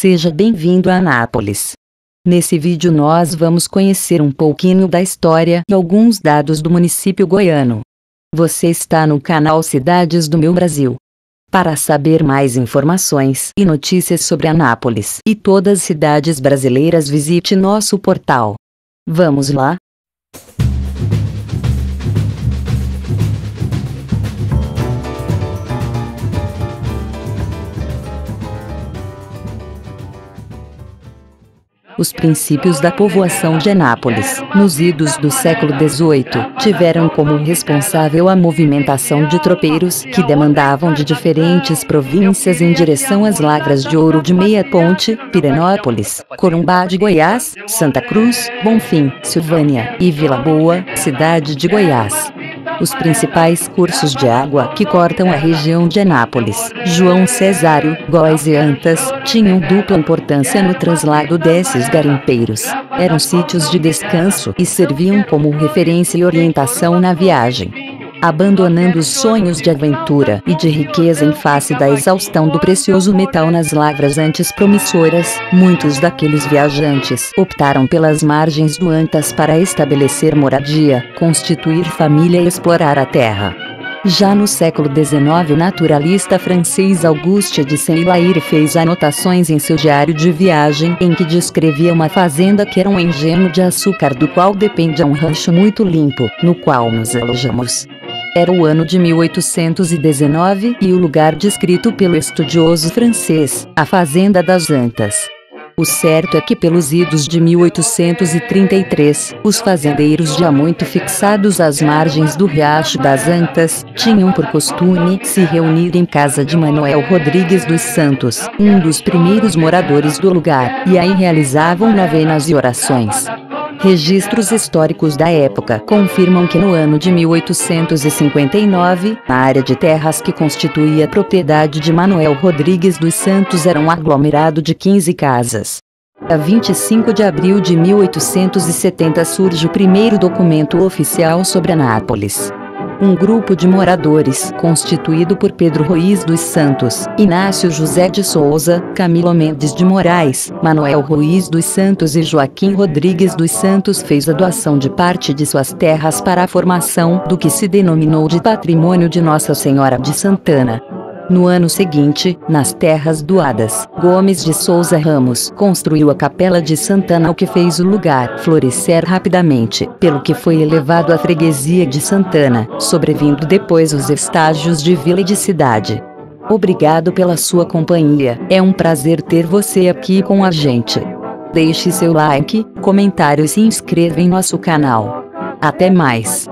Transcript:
Seja bem-vindo a Anápolis. Nesse vídeo nós vamos conhecer um pouquinho da história e alguns dados do município goiano. Você está no canal Cidades do Meu Brasil. Para saber mais informações e notícias sobre Anápolis e todas as cidades brasileiras visite nosso portal. Vamos lá? Os princípios da povoação de Anápolis, nos idos do século XVIII, tiveram como responsável a movimentação de tropeiros que demandavam de diferentes províncias em direção às lavras de ouro de Meia Ponte, Pirenópolis, Corumbá de Goiás, Santa Cruz, Bonfim, Silvânia e Vila Boa, cidade de Goiás os principais cursos de água que cortam a região de Anápolis, João Cesário, Góis e Antas, tinham dupla importância no translado desses garimpeiros. Eram sítios de descanso e serviam como referência e orientação na viagem abandonando os sonhos de aventura e de riqueza em face da exaustão do precioso metal nas lavras antes promissoras, muitos daqueles viajantes optaram pelas margens do Antas para estabelecer moradia, constituir família e explorar a terra. Já no século XIX o naturalista francês Auguste de Saint-Hilaire fez anotações em seu diário de viagem em que descrevia uma fazenda que era um engenho de açúcar do qual dependia um rancho muito limpo, no qual nos alojamos. Era o ano de 1819 e o lugar descrito pelo estudioso francês, a Fazenda das Antas. O certo é que pelos idos de 1833, os fazendeiros já muito fixados às margens do Riacho das Antas, tinham por costume se reunir em casa de Manuel Rodrigues dos Santos, um dos primeiros moradores do lugar, e aí realizavam novenas e orações. Registros históricos da época confirmam que no ano de 1859, a área de terras que constituía propriedade de Manuel Rodrigues dos Santos era um aglomerado de 15 casas. A 25 de abril de 1870 surge o primeiro documento oficial sobre Anápolis um grupo de moradores, constituído por Pedro Ruiz dos Santos, Inácio José de Souza, Camilo Mendes de Moraes, Manuel Ruiz dos Santos e Joaquim Rodrigues dos Santos fez a doação de parte de suas terras para a formação do que se denominou de Patrimônio de Nossa Senhora de Santana. No ano seguinte, nas terras doadas, Gomes de Souza Ramos construiu a Capela de Santana, o que fez o lugar florescer rapidamente, pelo que foi elevado à freguesia de Santana, sobrevindo depois os estágios de vila e de cidade. Obrigado pela sua companhia, é um prazer ter você aqui com a gente. Deixe seu like, comentário e se inscreva em nosso canal. Até mais!